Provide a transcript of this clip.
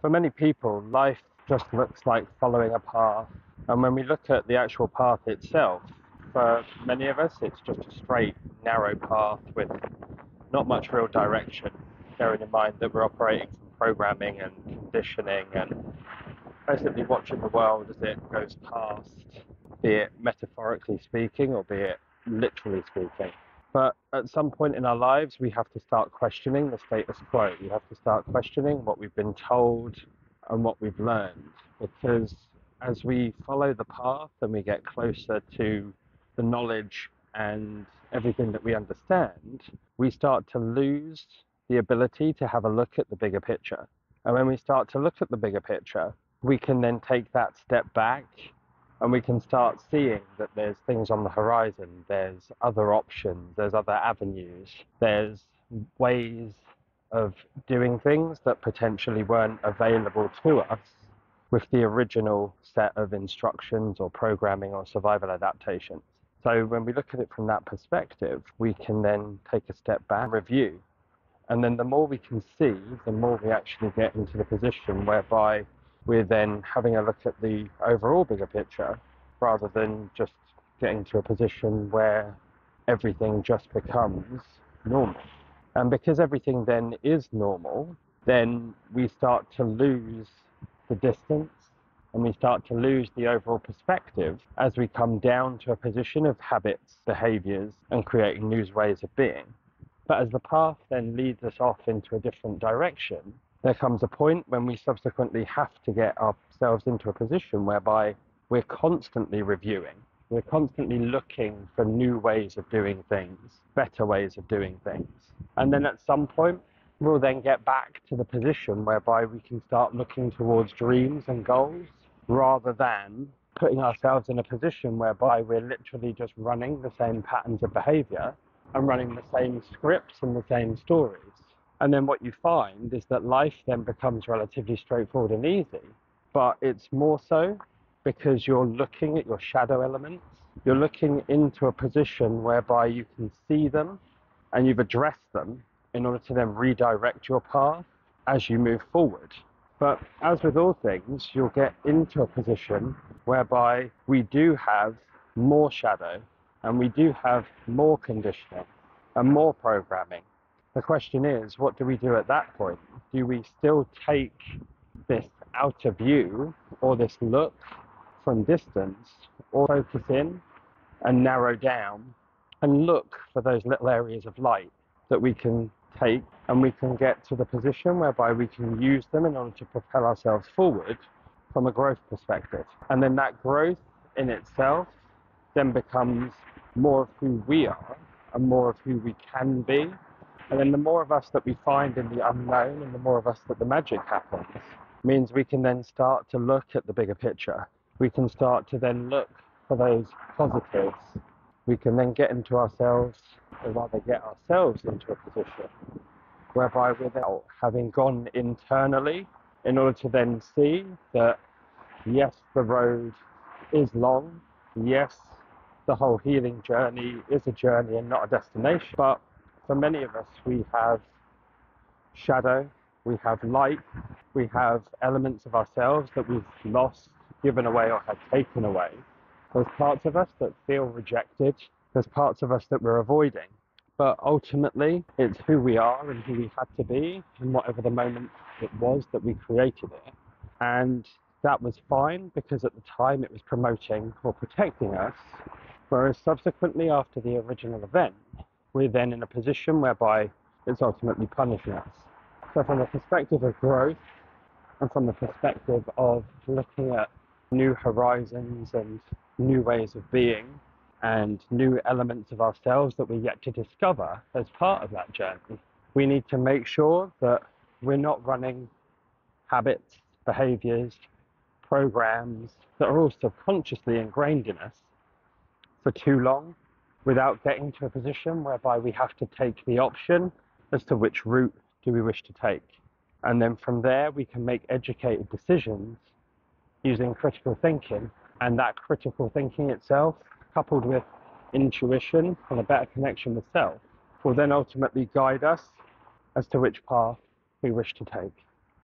For many people, life just looks like following a path. And when we look at the actual path itself, for many of us, it's just a straight, narrow path with not much real direction, bearing in mind that we're operating from programming and conditioning and basically watching the world as it goes past, be it metaphorically speaking or be it literally speaking. But at some point in our lives, we have to start questioning the status quo. We have to start questioning what we've been told and what we've learned. Because as we follow the path and we get closer to the knowledge and everything that we understand, we start to lose the ability to have a look at the bigger picture. And when we start to look at the bigger picture, we can then take that step back and we can start seeing that there's things on the horizon, there's other options, there's other avenues, there's ways of doing things that potentially weren't available to us with the original set of instructions or programming or survival adaptations. So when we look at it from that perspective, we can then take a step back, review, and then the more we can see, the more we actually get into the position whereby we're then having a look at the overall bigger picture rather than just getting to a position where everything just becomes normal. And because everything then is normal, then we start to lose the distance and we start to lose the overall perspective as we come down to a position of habits, behaviors, and creating new ways of being. But as the path then leads us off into a different direction, there comes a point when we subsequently have to get ourselves into a position whereby we're constantly reviewing. We're constantly looking for new ways of doing things, better ways of doing things. And then at some point, we'll then get back to the position whereby we can start looking towards dreams and goals rather than putting ourselves in a position whereby we're literally just running the same patterns of behavior and running the same scripts and the same stories. And then what you find is that life then becomes relatively straightforward and easy, but it's more so because you're looking at your shadow elements. You're looking into a position whereby you can see them and you've addressed them in order to then redirect your path as you move forward. But as with all things, you'll get into a position whereby we do have more shadow and we do have more conditioning and more programming the question is, what do we do at that point? Do we still take this outer view or this look from distance or focus in and narrow down and look for those little areas of light that we can take and we can get to the position whereby we can use them in order to propel ourselves forward from a growth perspective. And then that growth in itself then becomes more of who we are and more of who we can be and then the more of us that we find in the unknown and the more of us that the magic happens, means we can then start to look at the bigger picture. We can start to then look for those positives. We can then get into ourselves, or rather get ourselves into a position whereby without having gone internally in order to then see that yes, the road is long, yes, the whole healing journey is a journey and not a destination, but for many of us, we have shadow, we have light, we have elements of ourselves that we've lost, given away, or had taken away. There's parts of us that feel rejected, there's parts of us that we're avoiding. But ultimately, it's who we are and who we had to be, and whatever the moment it was that we created it. And that was fine because at the time it was promoting or protecting us. Whereas subsequently, after the original event, we're then in a position whereby it's ultimately punishing us. So, from the perspective of growth and from the perspective of looking at new horizons and new ways of being and new elements of ourselves that we're yet to discover as part of that journey, we need to make sure that we're not running habits, behaviors, programs that are all subconsciously ingrained in us for too long without getting to a position whereby we have to take the option as to which route do we wish to take. And then from there, we can make educated decisions using critical thinking. And that critical thinking itself, coupled with intuition and a better connection with self, will then ultimately guide us as to which path we wish to take.